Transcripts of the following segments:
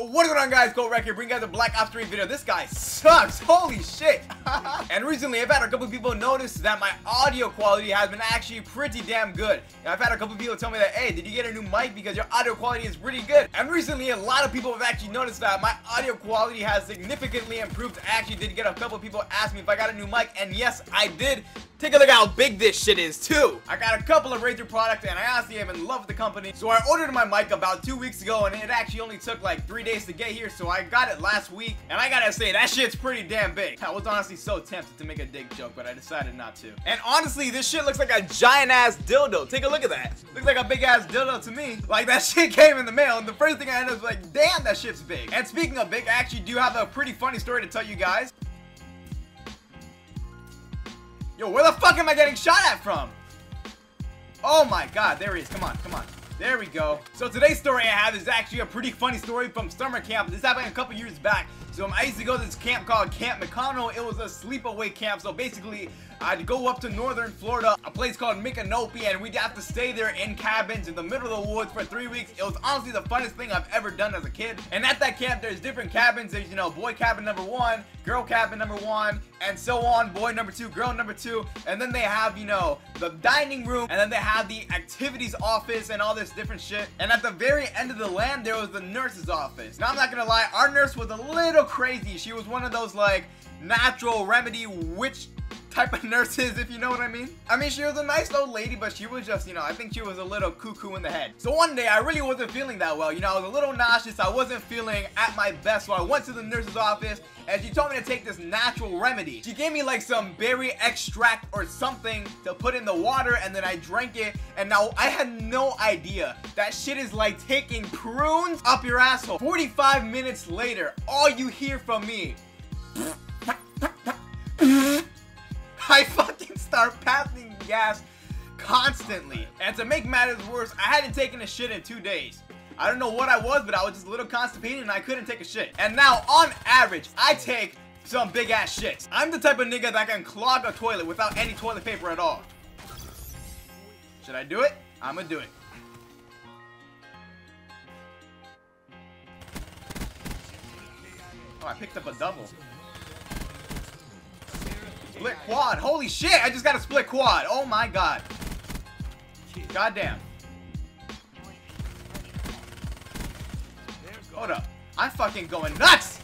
What is going on guys? Colt Record, bring you guys a Black Ops 3 video. This guy sucks, holy shit. and recently I've had a couple people notice that my audio quality has been actually pretty damn good. And I've had a couple people tell me that, hey, did you get a new mic because your audio quality is pretty good. And recently a lot of people have actually noticed that my audio quality has significantly improved. I actually did get a couple people ask me if I got a new mic, and yes, I did. Take a look at how big this shit is too. I got a couple of Razer products and I honestly am in love with the company. So I ordered my mic about two weeks ago and it actually only took like three days to get here. So I got it last week and I gotta say that shit's pretty damn big. I was honestly so tempted to make a dick joke but I decided not to. And honestly this shit looks like a giant ass dildo. Take a look at that. Looks like a big ass dildo to me. Like that shit came in the mail and the first thing I noticed was like damn that shit's big. And speaking of big I actually do have a pretty funny story to tell you guys. Yo, where the fuck am I getting shot at from? Oh my god, there he is. Come on, come on. There we go. So today's story I have is actually a pretty funny story from summer camp. This happened a couple years back. So I used to go to this camp called Camp McConnell. It was a sleepaway camp. So basically, I'd go up to northern Florida, a place called Micanopy, and we'd have to stay there in cabins in the middle of the woods for three weeks. It was honestly the funnest thing I've ever done as a kid. And at that camp, there's different cabins. There's, you know, boy cabin number one, girl cabin number one, and so on. Boy number two, girl number two. And then they have, you know, the dining room, and then they have the activities office and all this different shit. And at the very end of the land, there was the nurse's office. Now, I'm not gonna lie, our nurse was a little crazy. She was one of those, like, natural remedy witch type of nurses, if you know what I mean. I mean, she was a nice old lady, but she was just, you know, I think she was a little cuckoo in the head. So one day, I really wasn't feeling that well. You know, I was a little nauseous. I wasn't feeling at my best. So I went to the nurse's office, and she told me to take this natural remedy. She gave me like some berry extract or something to put in the water, and then I drank it. And now I had no idea. That shit is like taking prunes up your asshole. 45 minutes later, all you hear from me I fucking start passing gas constantly. And to make matters worse, I hadn't taken a shit in two days. I don't know what I was, but I was just a little constipated and I couldn't take a shit. And now, on average, I take some big ass shits. I'm the type of nigga that can clog a toilet without any toilet paper at all. Should I do it? I'ma do it. Oh, I picked up a double. Split quad. Holy shit, I just got a split quad. Oh my god. Goddamn. Hold up. I'm fucking going nuts!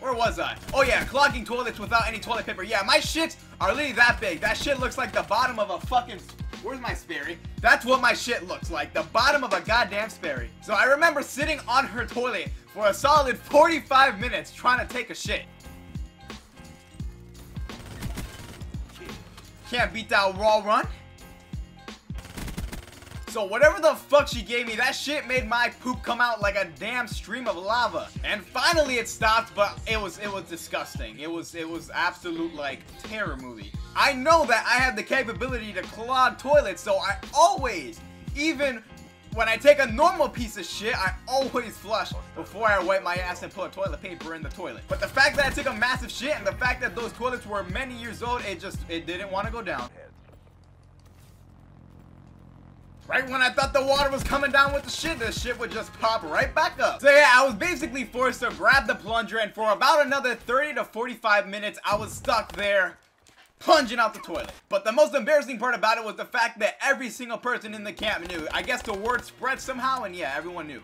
Where was I? Oh yeah, clogging toilets without any toilet paper. Yeah, my shits are literally that big. That shit looks like the bottom of a fucking... Where's my Sperry? That's what my shit looks like. The bottom of a goddamn Sperry. So I remember sitting on her toilet for a solid 45 minutes trying to take a shit. Can't beat that raw run. So whatever the fuck she gave me, that shit made my poop come out like a damn stream of lava. And finally it stopped, but it was it was disgusting. It was it was absolute like terror movie. I know that I have the capability to clog toilets, so I always, even when I take a normal piece of shit, I always flush before I wipe my ass and put toilet paper in the toilet. But the fact that I took a massive shit and the fact that those toilets were many years old, it just, it didn't want to go down. Right when I thought the water was coming down with the shit, the shit would just pop right back up. So yeah, I was basically forced to grab the plunger and for about another 30 to 45 minutes, I was stuck there plunging out the toilet. But the most embarrassing part about it was the fact that every single person in the camp knew. I guess the word spread somehow, and yeah, everyone knew.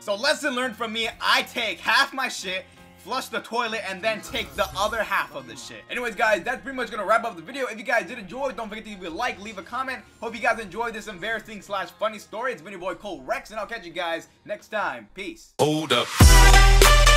So lesson learned from me, I take half my shit, flush the toilet, and then take the other half of the shit. Anyways, guys, that's pretty much gonna wrap up the video. If you guys did enjoy, don't forget to leave a like, leave a comment. Hope you guys enjoyed this embarrassing slash funny story. It's been your boy Cole Rex, and I'll catch you guys next time. Peace. Hold up.